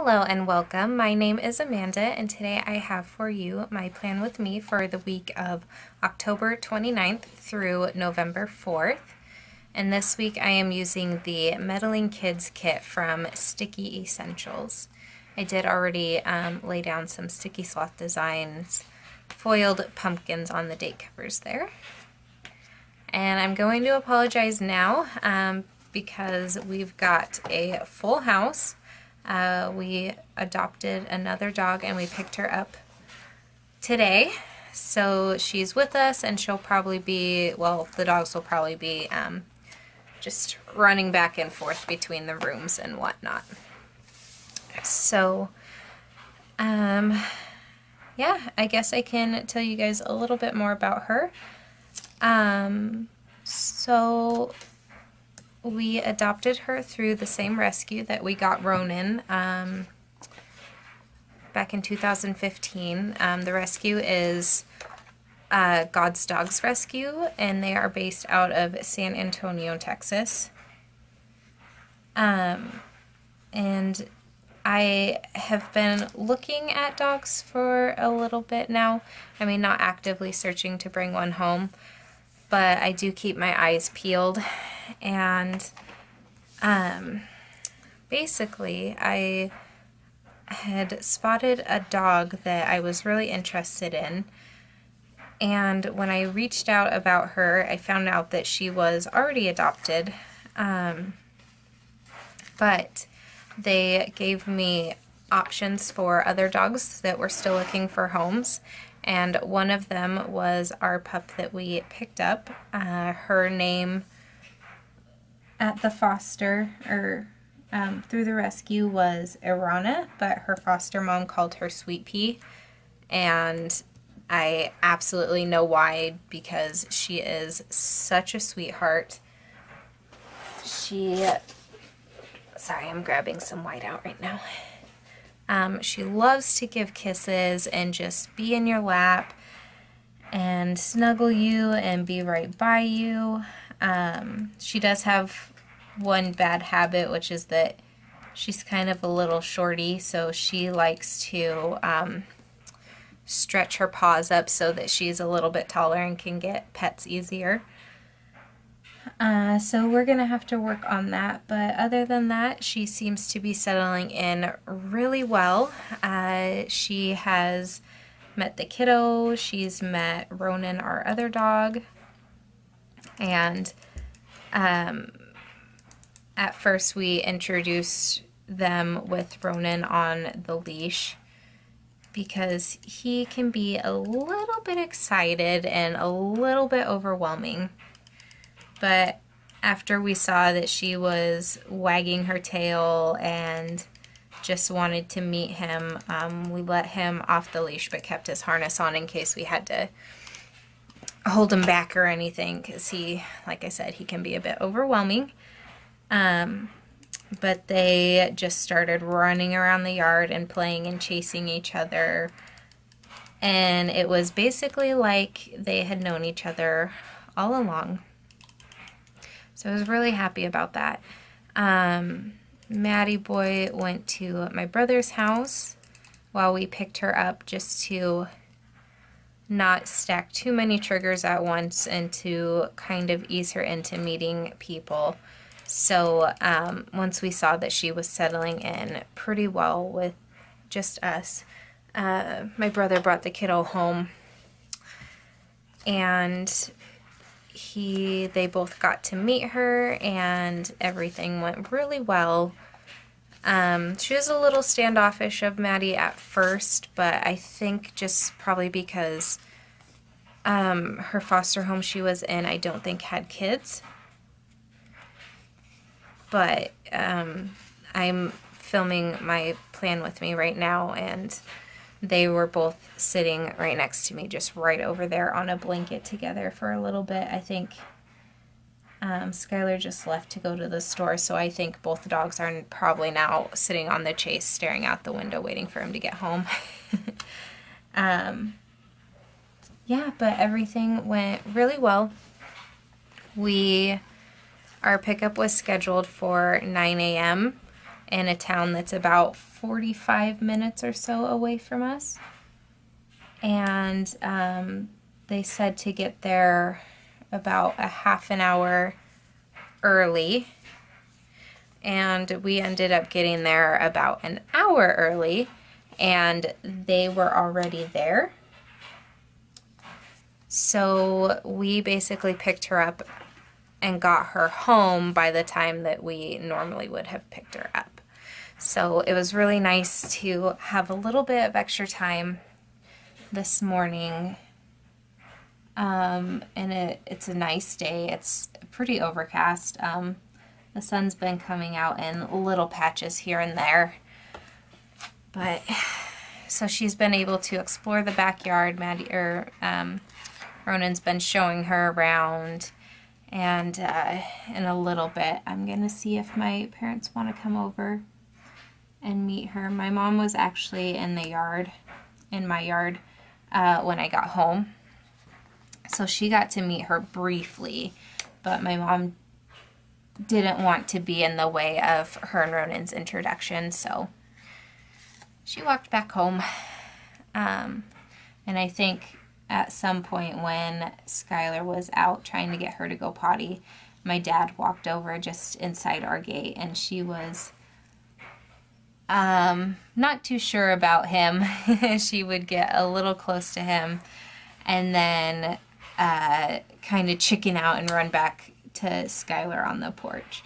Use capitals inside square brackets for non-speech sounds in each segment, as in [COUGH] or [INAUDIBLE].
Hello and welcome. My name is Amanda and today I have for you my plan with me for the week of October 29th through November 4th. And this week I am using the Meddling Kids kit from Sticky Essentials. I did already um, lay down some sticky sloth designs, foiled pumpkins on the date covers there. And I'm going to apologize now um, because we've got a full house uh, we adopted another dog and we picked her up today. So she's with us and she'll probably be, well, the dogs will probably be um, just running back and forth between the rooms and whatnot. So, um, yeah, I guess I can tell you guys a little bit more about her. Um, so we adopted her through the same rescue that we got Ronan um, back in 2015. Um, the rescue is uh, God's Dogs Rescue, and they are based out of San Antonio, Texas. Um, and I have been looking at dogs for a little bit now. I mean, not actively searching to bring one home, but I do keep my eyes peeled. And um, basically I had spotted a dog that I was really interested in. And when I reached out about her I found out that she was already adopted. Um, but they gave me options for other dogs that were still looking for homes and one of them was our pup that we picked up. Uh, her name at the foster or um, through the rescue was Irana, but her foster mom called her Sweet Pea, and I absolutely know why because she is such a sweetheart. She, sorry, I'm grabbing some white out right now. Um, she loves to give kisses and just be in your lap and snuggle you and be right by you. Um, she does have one bad habit, which is that she's kind of a little shorty, so she likes to um, stretch her paws up so that she's a little bit taller and can get pets easier. Uh, so we're going to have to work on that. But other than that, she seems to be settling in really well. Uh, she has met the kiddo. She's met Ronan, our other dog. And um, at first we introduced them with Ronan on the leash because he can be a little bit excited and a little bit overwhelming. But after we saw that she was wagging her tail and just wanted to meet him, um, we let him off the leash but kept his harness on in case we had to hold him back or anything because he, like I said, he can be a bit overwhelming. Um, but they just started running around the yard and playing and chasing each other. And it was basically like they had known each other all along. So I was really happy about that. Um, Maddie Boy went to my brother's house while we picked her up just to not stack too many triggers at once and to kind of ease her into meeting people. So um, once we saw that she was settling in pretty well with just us, uh, my brother brought the kiddo home and he they both got to meet her and everything went really well. Um, she was a little standoffish of Maddie at first, but I think just probably because um, her foster home she was in, I don't think had kids. But um, I'm filming my plan with me right now, and they were both sitting right next to me, just right over there on a blanket together for a little bit. I think um, Skylar just left to go to the store, so I think both dogs are probably now sitting on the chase, staring out the window, waiting for him to get home. [LAUGHS] um, yeah, but everything went really well. We, our pickup was scheduled for 9 a.m. in a town that's about 45 minutes or so away from us. And um, they said to get there about a half an hour early. And we ended up getting there about an hour early, and they were already there. So we basically picked her up and got her home by the time that we normally would have picked her up. So it was really nice to have a little bit of extra time this morning. Um, and it, it's a nice day. It's pretty overcast. Um, the sun's been coming out in little patches here and there. But so she's been able to explore the backyard. Maddie or um, Ronan's been showing her around and uh, in a little bit, I'm going to see if my parents want to come over and meet her. My mom was actually in the yard, in my yard, uh, when I got home. So she got to meet her briefly, but my mom didn't want to be in the way of her and Ronan's introduction, so she walked back home. Um, and I think at some point when Skylar was out trying to get her to go potty, my dad walked over just inside our gate and she was um, not too sure about him. [LAUGHS] she would get a little close to him and then uh, kind of chicken out and run back to Skylar on the porch.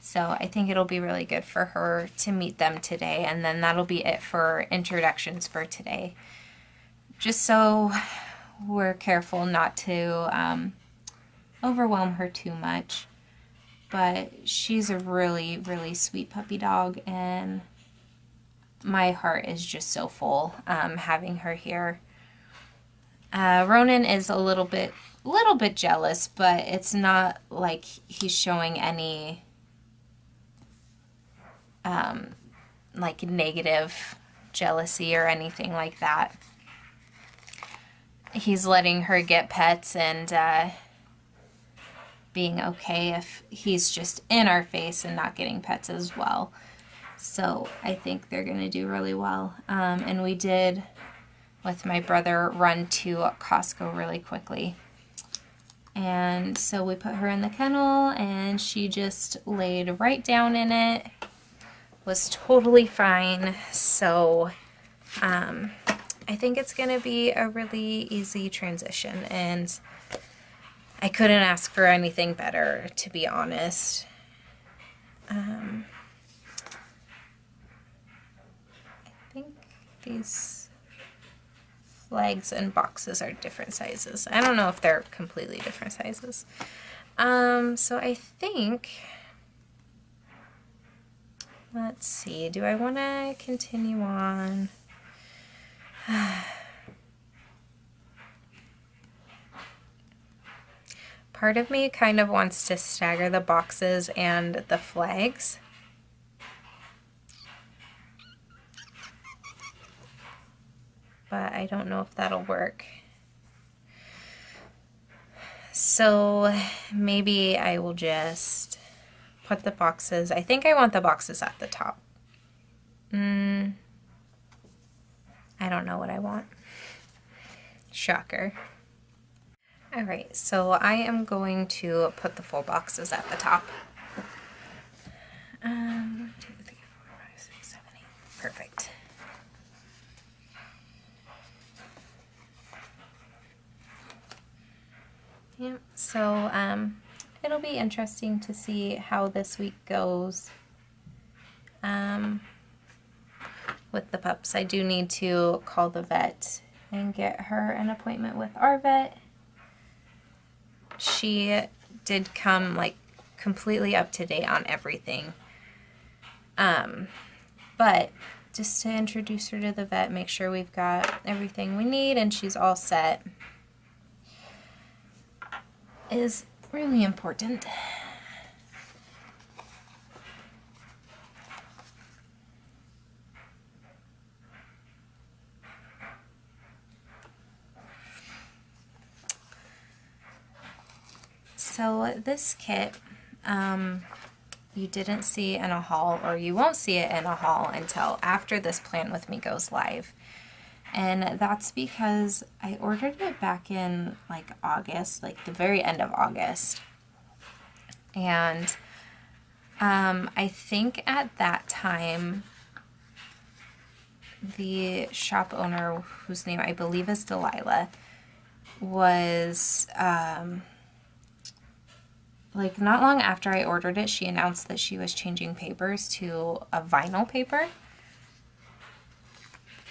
So I think it'll be really good for her to meet them today, and then that'll be it for introductions for today. Just so we're careful not to um, overwhelm her too much. But she's a really, really sweet puppy dog, and my heart is just so full um, having her here. Uh, Ronan is a little bit, little bit jealous, but it's not like he's showing any, um, like negative jealousy or anything like that he's letting her get pets and uh, being okay if he's just in our face and not getting pets as well. So I think they're going to do really well. Um, and we did, with my brother, run to Costco really quickly. And so we put her in the kennel and she just laid right down in it. Was totally fine. So, um, I think it's going to be a really easy transition, and I couldn't ask for anything better, to be honest. Um, I think these flags and boxes are different sizes. I don't know if they're completely different sizes. Um, so I think, let's see, do I want to continue on? [SIGHS] Part of me kind of wants to stagger the boxes and the flags. But I don't know if that'll work. So maybe I will just put the boxes. I think I want the boxes at the top. Mm, I don't know what I want. Shocker. All right, so I am going to put the full boxes at the top. Um, two, three, four, five, six, seven, eight. Perfect. Yep, so um, it'll be interesting to see how this week goes. Um, with the pups. I do need to call the vet and get her an appointment with our vet. She did come like completely up to date on everything. Um, but just to introduce her to the vet, make sure we've got everything we need and she's all set is really important. So this kit, um, you didn't see in a haul or you won't see it in a haul until after this plan with me goes live. And that's because I ordered it back in like August, like the very end of August. And um, I think at that time, the shop owner, whose name I believe is Delilah, was um, like not long after I ordered it, she announced that she was changing papers to a vinyl paper.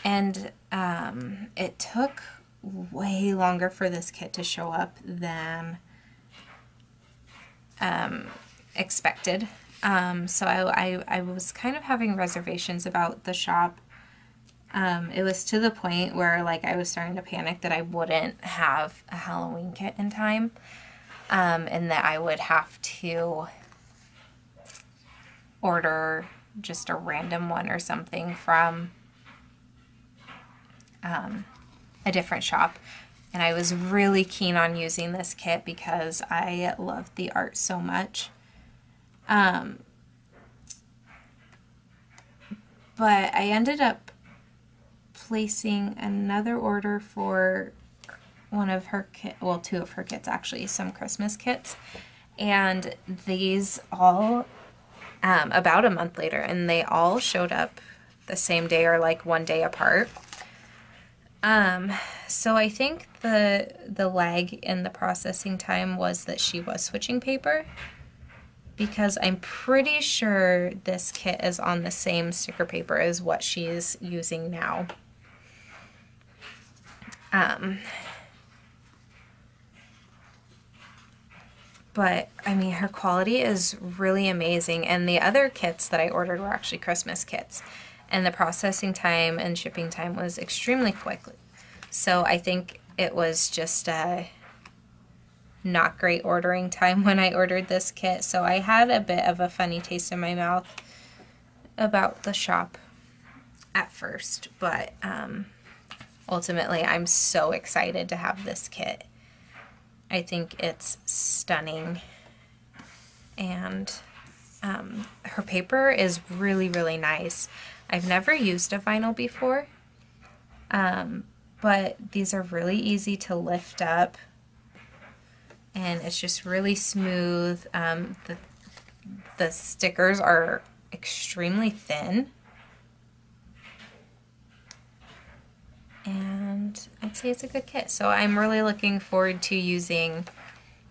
And um, it took way longer for this kit to show up than um, expected. Um, so I, I, I, was kind of having reservations about the shop. Um, it was to the point where like I was starting to panic that I wouldn't have a Halloween kit in time um, and that I would have to order just a random one or something from um, a different shop. And I was really keen on using this kit because I love the art so much. Um, but I ended up placing another order for one of her kit, well, two of her kits actually, some Christmas kits, and these all um, about a month later, and they all showed up the same day or like one day apart. Um, so I think the the lag in the processing time was that she was switching paper because I'm pretty sure this kit is on the same sticker paper as what she's using now. Um, but I mean, her quality is really amazing. And the other kits that I ordered were actually Christmas kits. And the processing time and shipping time was extremely quick. So I think it was just a not great ordering time [LAUGHS] when I ordered this kit. So I had a bit of a funny taste in my mouth about the shop at first. But um, ultimately, I'm so excited to have this kit. I think it's stunning. And um, her paper is really, really nice. I've never used a vinyl before, um, but these are really easy to lift up. And it's just really smooth. Um, the, the stickers are extremely thin. and I'd say it's a good kit. So I'm really looking forward to using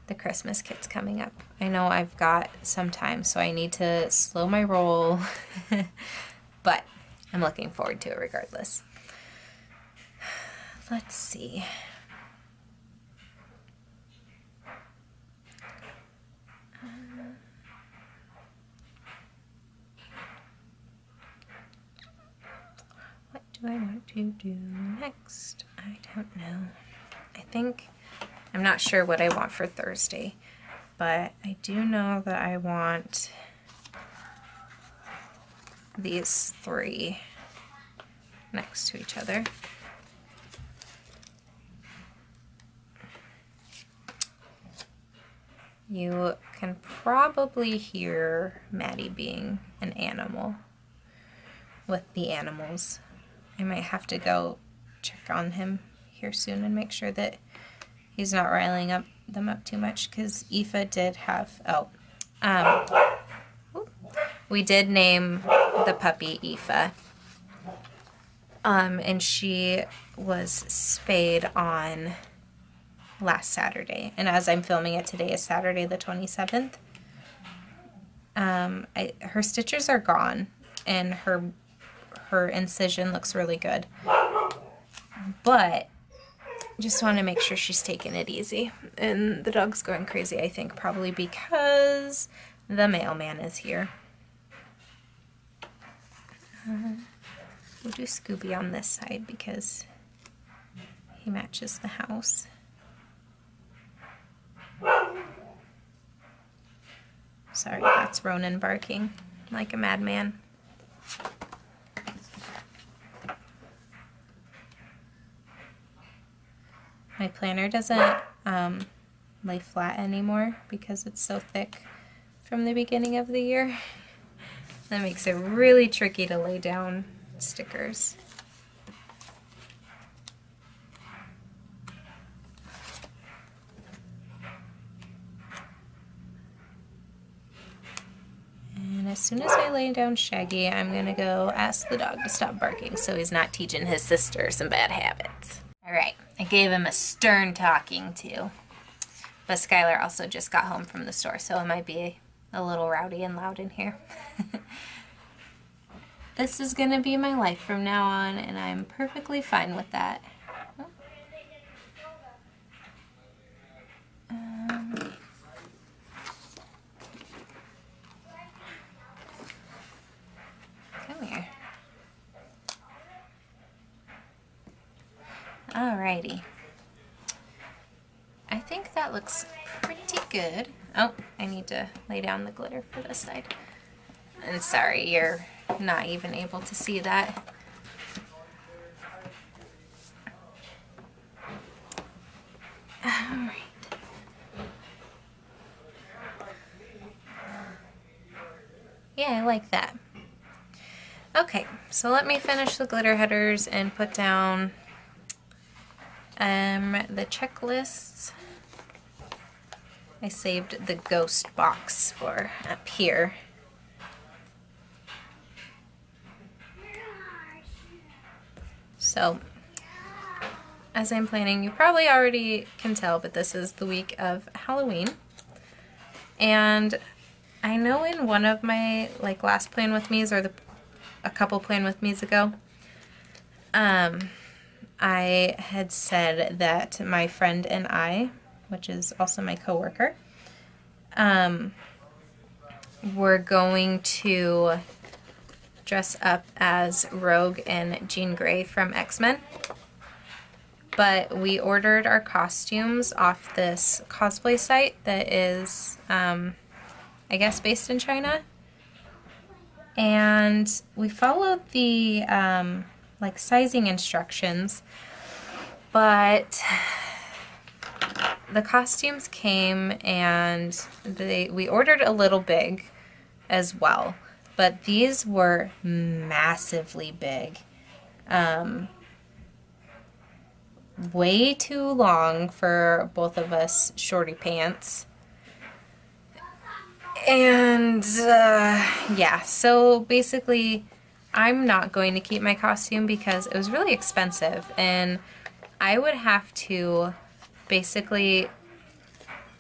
the Christmas kits coming up. I know I've got some time, so I need to slow my roll, [LAUGHS] but I'm looking forward to it regardless. [SIGHS] Let's see. Uh, what do I want to do next? I don't know. I think, I'm not sure what I want for Thursday, but I do know that I want these three next to each other. You can probably hear Maddie being an animal with the animals I might have to go check on him here soon and make sure that he's not riling up them up too much because Aoife did have, oh, um, we did name the puppy Aoife. Um, and she was spayed on last Saturday. And as I'm filming it today is Saturday the 27th. Um, I, her stitches are gone and her her incision looks really good. But just want to make sure she's taking it easy. And the dog's going crazy, I think, probably because the mailman is here. Uh, [LAUGHS] we'll do Scooby on this side because he matches the house. Sorry, that's Ronan barking like a madman. My planner doesn't um, lay flat anymore because it's so thick. from the beginning of the year. That makes it really tricky to lay down stickers. And as soon as I lay down Shaggy, I'm gonna go ask the dog to stop barking so he's not teaching his sister some bad habits. All right, I gave him a stern talking to. But Skylar also just got home from the store, so it might be a little rowdy and loud in here. [LAUGHS] this is gonna be my life from now on, and I'm perfectly fine with that. Um, come here. Alrighty. I think that looks pretty good. Oh, I need to lay down the glitter for this side. And sorry, you're not even able to see that. Alright. Yeah, I like that. Okay, so let me finish the glitter headers and put down um, the checklists. I saved the ghost box for up here. So, as I'm planning, you probably already can tell, but this is the week of Halloween. And I know in one of my like last plan with me's or the a couple plan with me's ago, um, I had said that my friend and I, which is also my coworker, um, were going to dress up as Rogue and Jean Grey from X-Men. But we ordered our costumes off this cosplay site that is, um, I guess, based in China. And we followed the um, like sizing instructions, but the costumes came and they we ordered a little big as well, but these were massively big. Um, way too long for both of us shorty pants. And uh, yeah, so basically I'm not going to keep my costume because it was really expensive and I would have to basically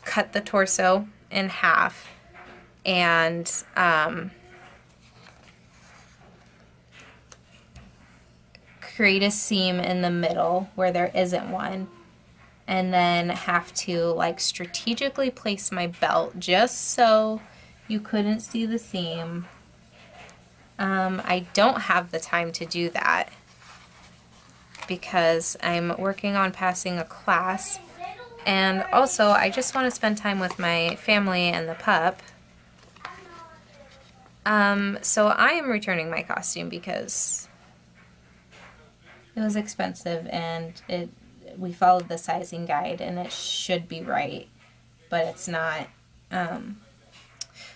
cut the torso in half and um, create a seam in the middle where there isn't one. And then have to like strategically place my belt just so you couldn't see the seam. Um, I don't have the time to do that because I'm working on passing a class and also I just want to spend time with my family and the pup. Um, so I am returning my costume because it was expensive and it we followed the sizing guide and it should be right, but it's not. Um,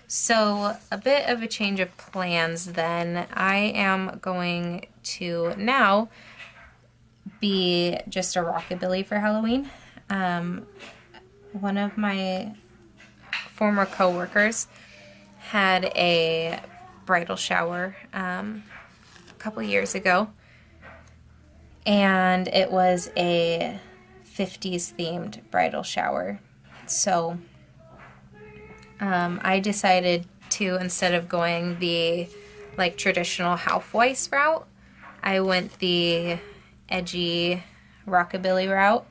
so a bit of a change of plans then. I am going to now be just a rockabilly for Halloween. Um, one of my former coworkers had a bridal shower um, a couple years ago and it was a 50s themed bridal shower. So um, I decided to, instead of going the like traditional Housewives route, I went the edgy rockabilly route.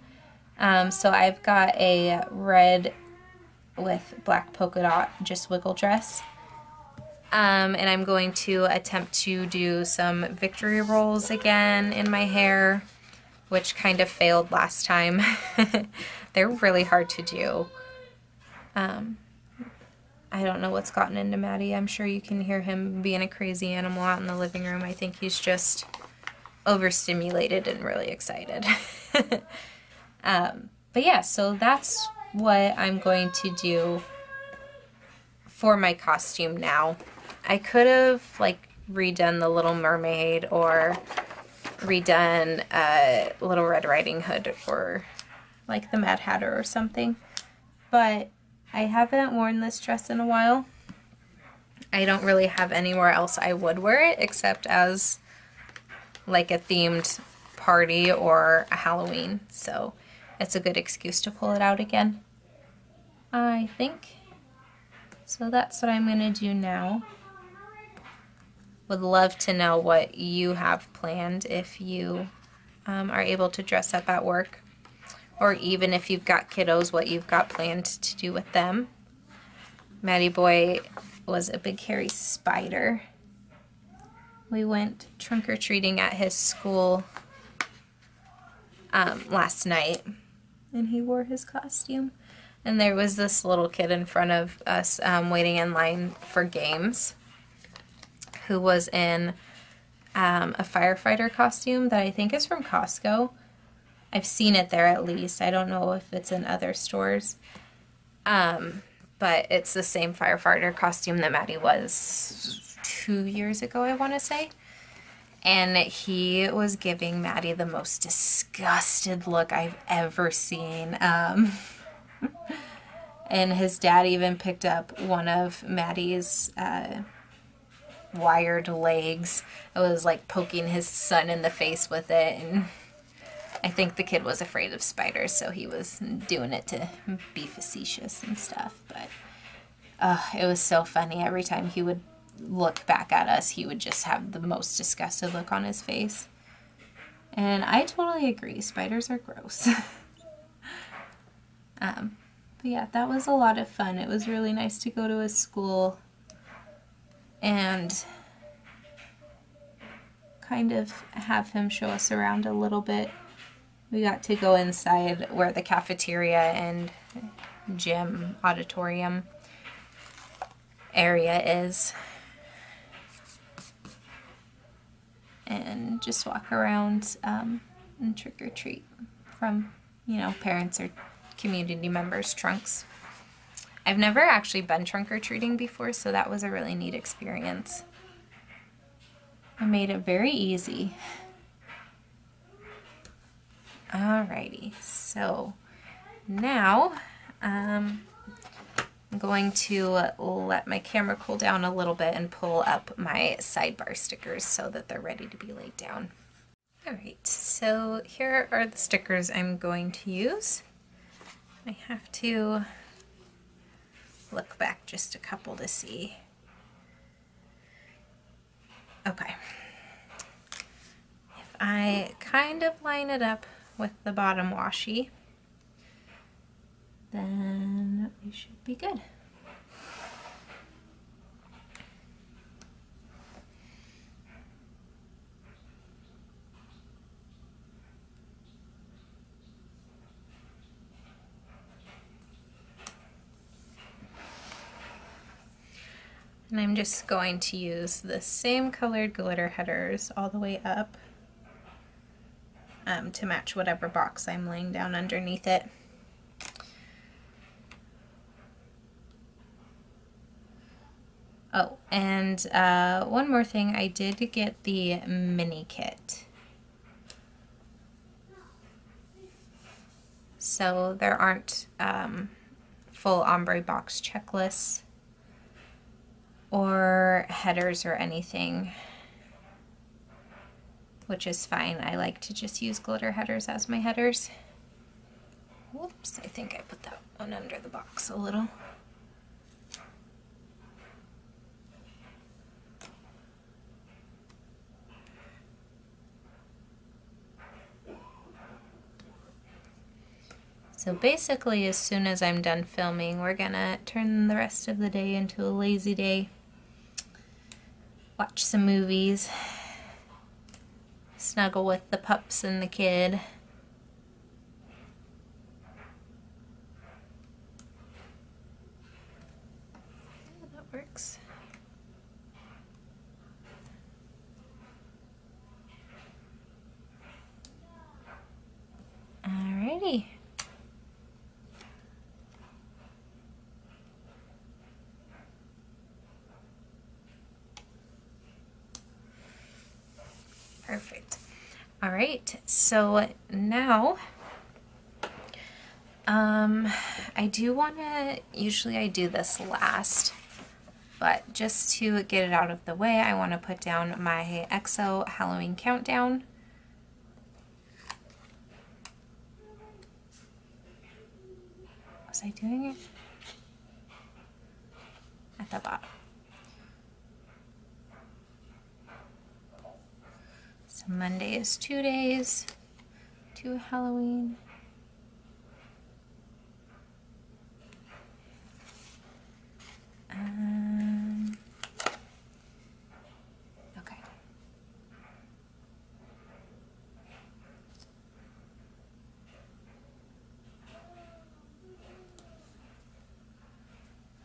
Um, so I've got a red with black polka dot just wiggle dress. Um, and I'm going to attempt to do some victory rolls again in my hair, which kind of failed last time. [LAUGHS] They're really hard to do. Um, I don't know what's gotten into Maddie. I'm sure you can hear him being a crazy animal out in the living room. I think he's just overstimulated and really excited. [LAUGHS] um, but yeah, so that's what I'm going to do for my costume now. I could have like redone the Little Mermaid or redone uh, Little Red Riding Hood or like the Mad Hatter or something. But I haven't worn this dress in a while. I don't really have anywhere else I would wear it except as like a themed party or a Halloween. So it's a good excuse to pull it out again. I think. So that's what I'm going to do now. Would love to know what you have planned if you um, are able to dress up at work. Or even if you've got kiddos, what you've got planned to do with them. Maddie Boy was a big hairy spider. We went trunk-or-treating at his school um, last night and he wore his costume. And there was this little kid in front of us um, waiting in line for games who was in um, a firefighter costume that I think is from Costco. I've seen it there at least. I don't know if it's in other stores. Um, but it's the same firefighter costume that Maddie was two years ago, I want to say. And he was giving Maddie the most disgusted look I've ever seen. Um, [LAUGHS] and his dad even picked up one of Maddie's uh, wired legs. It was like poking his son in the face with it. And I think the kid was afraid of spiders, so he was doing it to be facetious and stuff. But uh, it was so funny. Every time he would look back at us, he would just have the most disgusted look on his face. And I totally agree. Spiders are gross. [LAUGHS] um, but yeah, that was a lot of fun. It was really nice to go to a school and kind of have him show us around a little bit. We got to go inside where the cafeteria and gym auditorium area is and just walk around um, and trick or treat from you know parents or community members trunks. I've never actually been trunk or treating before, so that was a really neat experience. I made it very easy. Alrighty, so now um, I'm going to let my camera cool down a little bit and pull up my sidebar stickers so that they're ready to be laid down. Alright, so here are the stickers I'm going to use. I have to look back just a couple to see. Okay. If I kind of line it up with the bottom washi, then we should be good. And I'm just going to use the same colored glitter headers all the way up um, to match whatever box I'm laying down underneath it. Oh, and uh, one more thing, I did get the mini kit. So there aren't um, full ombre box checklists or headers or anything, which is fine. I like to just use glitter headers as my headers. Whoops, I think I put that one under the box a little. So basically, as soon as I'm done filming, we're gonna turn the rest of the day into a lazy day watch some movies, snuggle with the pups and the kid. that works. Alrighty. All right, so now um, I do want to, usually I do this last, but just to get it out of the way, I want to put down my EXO Halloween countdown. Was I doing it? At the bottom. So Monday is two days to Halloween. Um, okay.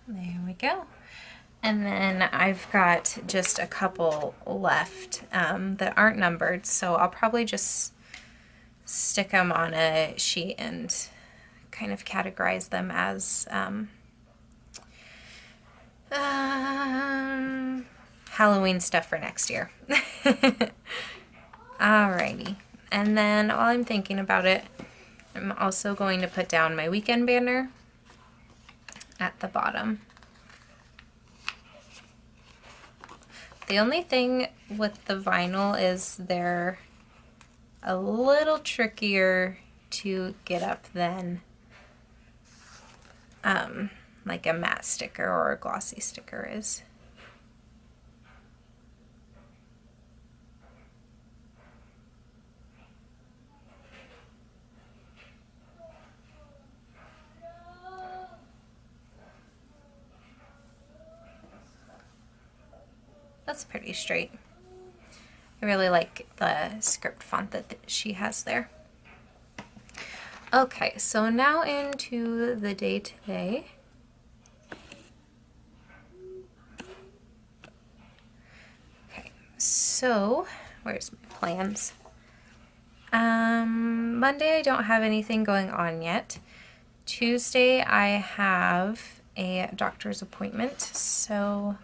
There we go. And then I've got just a couple left um, that aren't numbered, so I'll probably just stick them on a sheet and kind of categorize them as um, um, Halloween stuff for next year. [LAUGHS] Alrighty. And then while I'm thinking about it, I'm also going to put down my weekend banner at the bottom. The only thing with the vinyl is they're a little trickier to get up than um, like a matte sticker or a glossy sticker is. That's pretty straight. I really like the script font that she has there. Okay, so now into the day-to-day. So, where's my plans? Um, Monday I don't have anything going on yet. Tuesday I have a doctor's appointment, so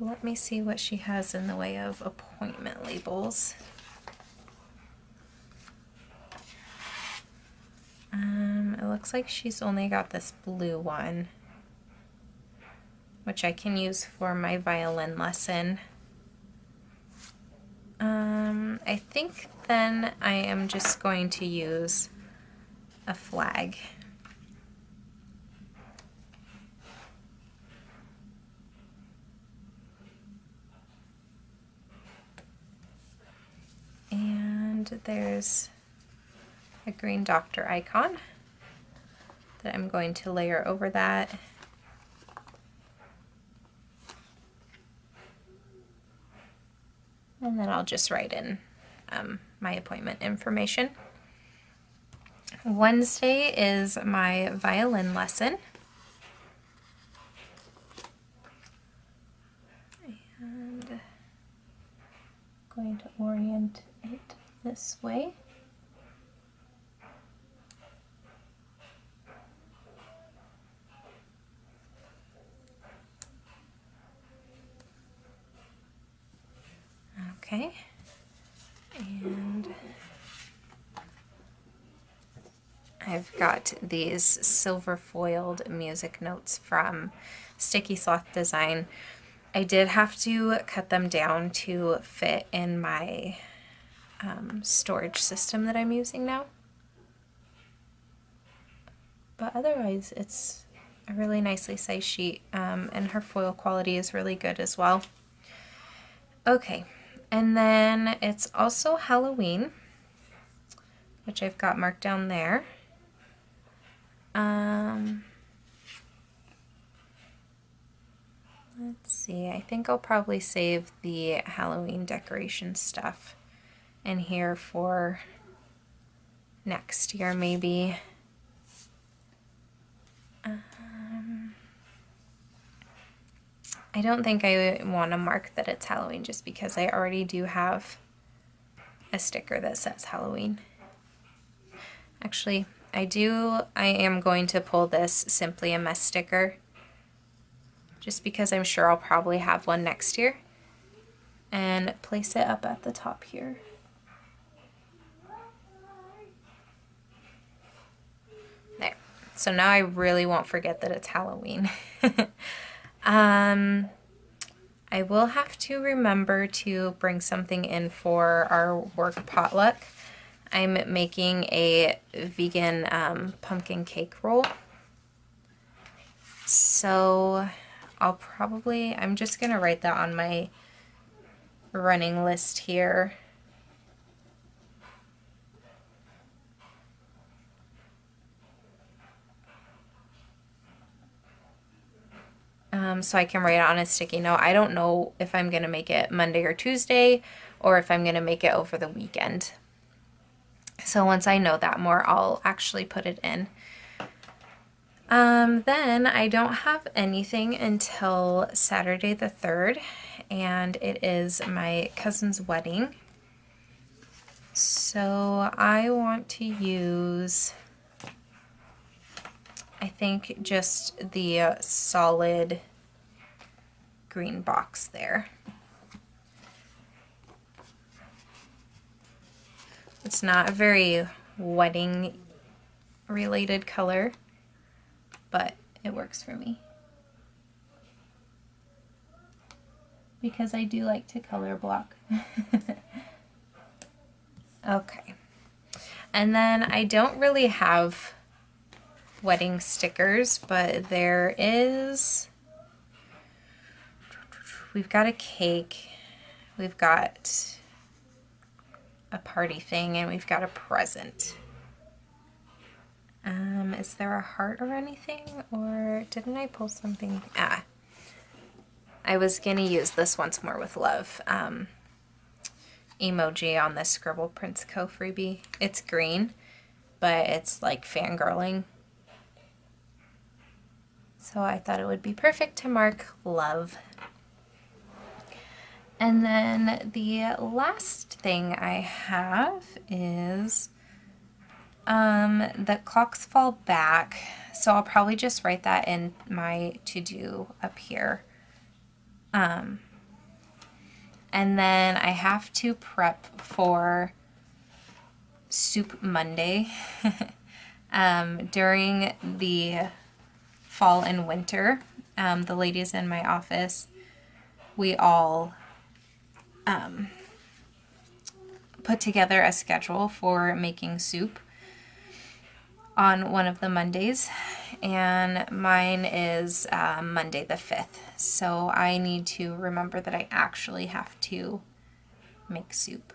let me see what she has in the way of appointment labels. Um, it looks like she's only got this blue one, which I can use for my violin lesson. Um, I think then I am just going to use a flag. And there's a green doctor icon that I'm going to layer over that. and then I'll just write in um, my appointment information. Wednesday is my violin lesson. And I'm going to orient it this way. Okay. And I've got these silver foiled music notes from Sticky Sloth Design. I did have to cut them down to fit in my um, storage system that I'm using now. But otherwise, it's a really nicely sized sheet, um, and her foil quality is really good as well. Okay, and then it's also Halloween, which I've got marked down there. Um, let's see, I think I'll probably save the Halloween decoration stuff in here for next year maybe. Um, I don't think I want to mark that it's Halloween just because I already do have a sticker that says Halloween. Actually, I do, I am going to pull this Simply a Mess sticker just because I'm sure I'll probably have one next year and place it up at the top here. There. So now I really won't forget that it's Halloween. [LAUGHS] um, I will have to remember to bring something in for our work potluck. I'm making a vegan um, pumpkin cake roll. So I'll probably, I'm just going to write that on my running list here. Um, so I can write it on a sticky note. I don't know if I'm going to make it Monday or Tuesday or if I'm going to make it over the weekend. So once I know that more, I'll actually put it in. Um, then I don't have anything until Saturday the 3rd, and it is my cousin's wedding. So I want to use, I think, just the uh, solid green box there. It's not a very wedding related color but it works for me. Because I do like to color block. [LAUGHS] okay. And then I don't really have wedding stickers, but there is, we've got a cake, we've got a party thing, and we've got a present. Um, is there a heart or anything? Or didn't I pull something? Ah. I was going to use this once more with love. Um, emoji on the Scribble Prints Co. freebie. It's green, but it's like fangirling. So I thought it would be perfect to mark love. And then the last thing I have is um, the clocks fall back, so I'll probably just write that in my to-do up here. Um, and then I have to prep for Soup Monday. [LAUGHS] um, during the fall and winter, um, the ladies in my office, we all um, put together a schedule for making soup on one of the Mondays, and mine is uh, Monday the 5th. So I need to remember that I actually have to make soup.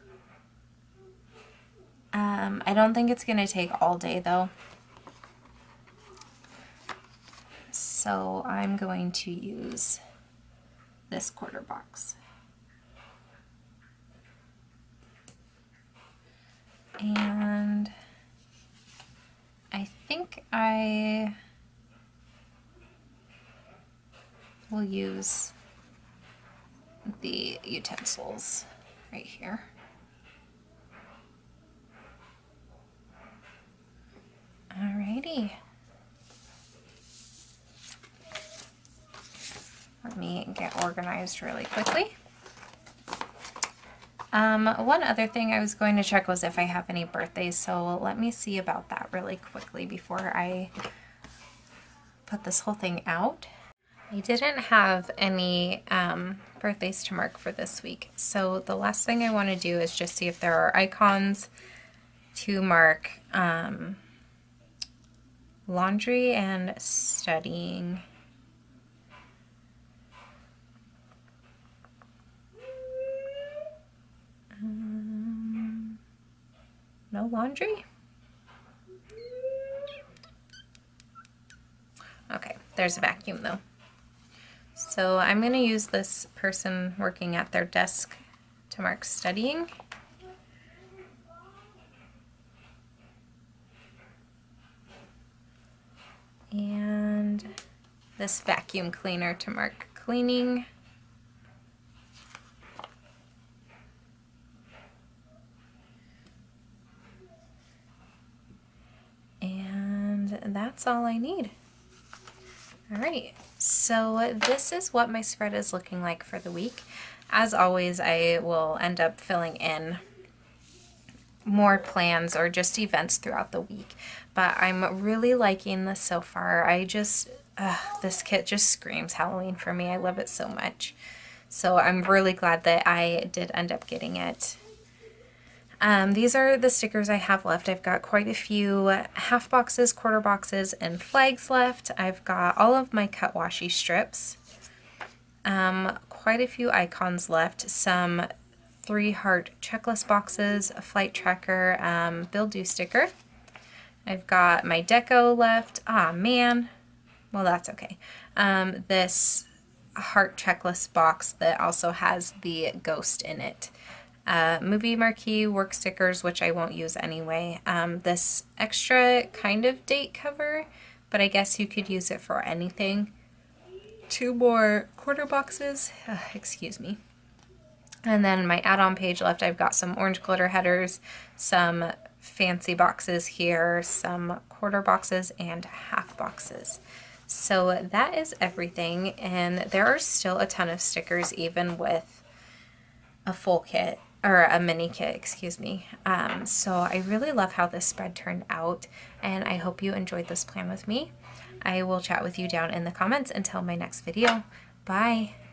Um, I don't think it's going to take all day though. So I'm going to use this quarter box. And I think I will use the utensils right here. Alrighty. Let me get organized really quickly. Um, one other thing I was going to check was if I have any birthdays, so let me see about that really quickly before I put this whole thing out. I didn't have any um, birthdays to mark for this week, so the last thing I want to do is just see if there are icons to mark um, laundry and studying. Laundry? Okay, there's a vacuum though. So I'm going to use this person working at their desk to mark studying. And this vacuum cleaner to mark cleaning. All I need. All right, so this is what my spread is looking like for the week. As always, I will end up filling in more plans or just events throughout the week. But I'm really liking this so far. I just, this kit just screams Halloween for me. I love it so much. So I'm really glad that I did end up getting it. Um, these are the stickers I have left. I've got quite a few half boxes, quarter boxes, and flags left. I've got all of my cut washi strips. Um, quite a few icons left. Some three heart checklist boxes, a flight tracker, um, Bill Due sticker. I've got my deco left. Ah, man. Well, that's okay. Um, this heart checklist box that also has the ghost in it uh, movie marquee work stickers, which I won't use anyway. Um, this extra kind of date cover, but I guess you could use it for anything. Two more quarter boxes, uh, [SIGHS] excuse me. And then my add-on page left, I've got some orange glitter headers, some fancy boxes here, some quarter boxes, and half boxes. So that is everything, and there are still a ton of stickers even with a full kit or a mini kit, excuse me. Um, so I really love how this spread turned out, and I hope you enjoyed this plan with me. I will chat with you down in the comments until my next video. Bye!